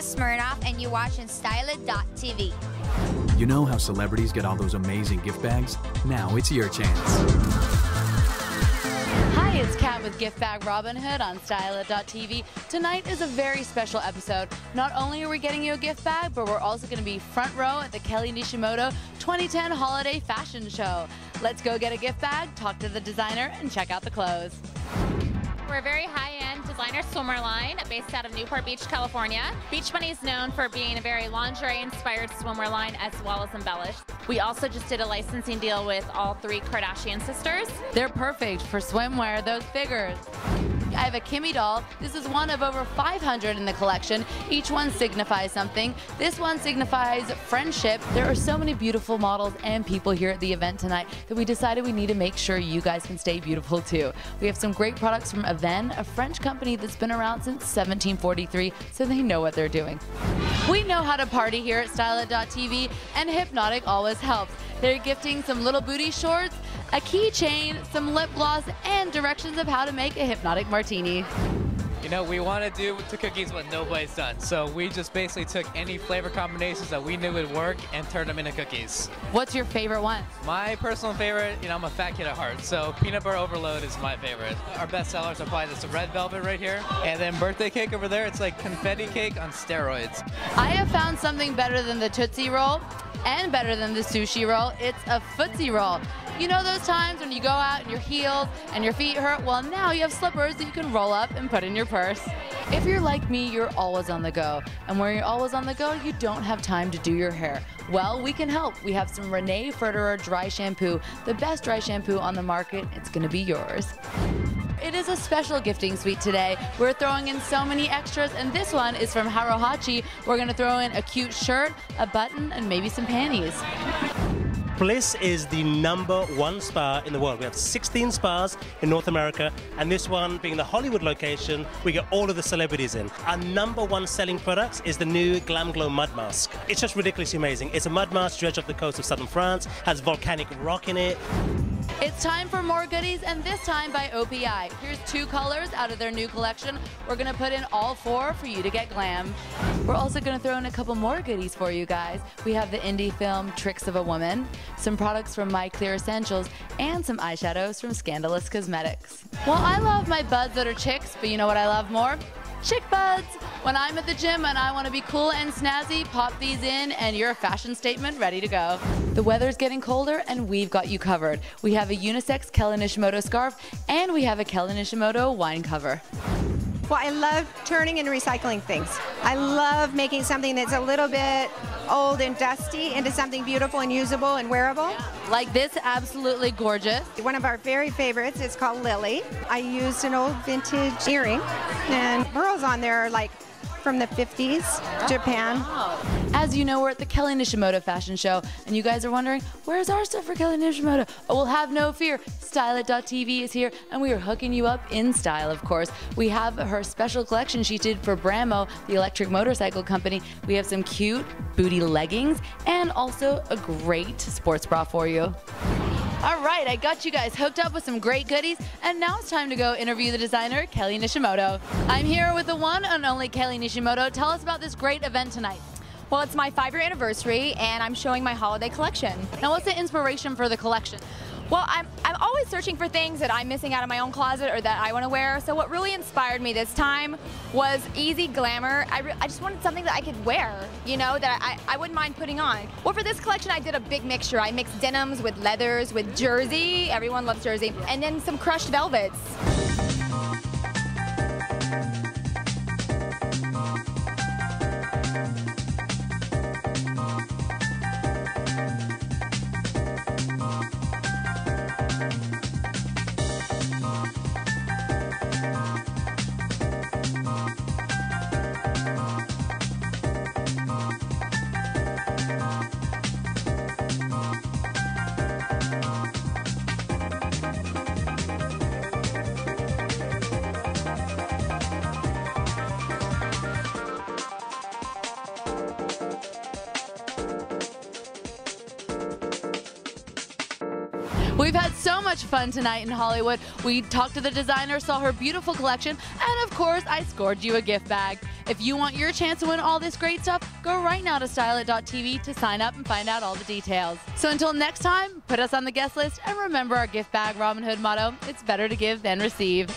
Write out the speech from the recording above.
Smirnoff, and you're watching Stylit.tv. You know how celebrities get all those amazing gift bags? Now it's your chance. Hi, it's Kat with Gift Bag Robin Hood on Stylit.tv. Tonight is a very special episode. Not only are we getting you a gift bag, but we're also going to be front row at the Kelly Nishimoto 2010 Holiday Fashion Show. Let's go get a gift bag, talk to the designer, and check out the clothes. We're very high-end designer swimwear line based out of Newport Beach, California. Beach Bunny is known for being a very lingerie-inspired swimwear line as well as embellished. We also just did a licensing deal with all three Kardashian sisters. They're perfect for swimwear, those figures. I have a Kimmidoll. This is one of over 500 in the collection. Each one signifies something. This one signifies friendship. There are so many beautiful models and people here at the event tonight that we decided we need to make sure you guys can stay beautiful too. We have some great products from Avène, a French company that's been around since 1743, so they know what they're doing. We know how to party here at Stylit.tv, and Hpnotiq always helps. They're gifting some little booty shorts, a keychain, some lip gloss, and directions of how to make a Hpnotiq martini. You know, we want to do to cookies what nobody's done. So we just basically took any flavor combinations that we knew would work and turned them into cookies. What's your favorite one? My personal favorite, you know, I'm a fat kid at heart, so peanut butter overload is my favorite. Our best sellers are probably this red velvet right here, and then birthday cake over there. It's like confetti cake on steroids. I have found something better than the Tootsie Roll and better than the sushi roll. It's a footsie roll. You know those times when you go out and your heels and your feet hurt? Well, now you have slippers that you can roll up and put in your purse. If you're like me, you're always on the go. And when you're always on the go, you don't have time to do your hair. Well, we can help. We have some René Furterer dry shampoo, the best dry shampoo on the market. It's going to be yours. It is a special gifting suite today. We're throwing in so many extras, and this one is from Harohachi. We're going to throw in a cute shirt, a button, and maybe some panties. Bliss is the number one spa in the world. We have 16 spas in North America, and this one being the Hollywood location, we get all of the celebrities in. Our number one selling product is the new GlamGlow Mud Mask. It's just ridiculously amazing. It's a mud mask dredged off the coast of southern France, has volcanic rock in it. It's time for more goodies, and this time by OPI. Here's two colors out of their new collection. We're gonna put in all four for you to get glam. We're also gonna throw in a couple more goodies for you guys. We have the indie film Tricks of a Woman, some products from My Clear Essentials, and some eyeshadows from Scandalous Cosmetics. Well, I love my buds that are chicks, but you know what I love more? Chick Buds. When I'm at the gym and I want to be cool and snazzy, pop these in and you're a fashion statement ready to go. The weather's getting colder and we've got you covered. We have a unisex Kelly Nishimoto scarf and we have a Kelly Nishimoto wine cover. Well, I love turning and recycling things. I love making something that's a little bit old and dusty into something beautiful and usable and wearable. Like this, absolutely gorgeous. One of our very favorites is called Lily. I used an old vintage earring and pearls on there are like from the 50s, Japan. As you know, we're at the Kelly Nishimoto fashion show, and you guys are wondering, where's our stuff for Kelly Nishimoto? Oh, well, have no fear. Stylit.tv is here, and we are hooking you up in style, of course. We have her special collection she did for Brammo, the electric motorcycle company. We have some cute booty leggings and also a great sports bra for you. All right, I got you guys hooked up with some great goodies, and now it's time to go interview the designer, Kelly Nishimoto. I'm here with the one and only Kelly Nishimoto. Tell us about this great event tonight. Well, it's my five year anniversary, and I'm showing my holiday collection. Now, what's the inspiration for the collection? Well, I'm, I'm always searching for things that I'm missing out of my own closet or that I want to wear. So what really inspired me this time was easy glamour. I, I just wanted something that I could wear, you know, that I, I wouldn't mind putting on. Well, for this collection, I did a big mixture. I mixed denims with leathers, with jersey. Everyone loves jersey. And then some crushed velvets. We've had so much fun tonight in Hollywood. We talked to the designer, saw her beautiful collection, and of course, I scored you a gift bag. If you want your chance to win all this great stuff, go right now to stylit.tv to sign up and find out all the details. So until next time, put us on the guest list and remember our gift bag Robin Hood motto it's better to give than receive.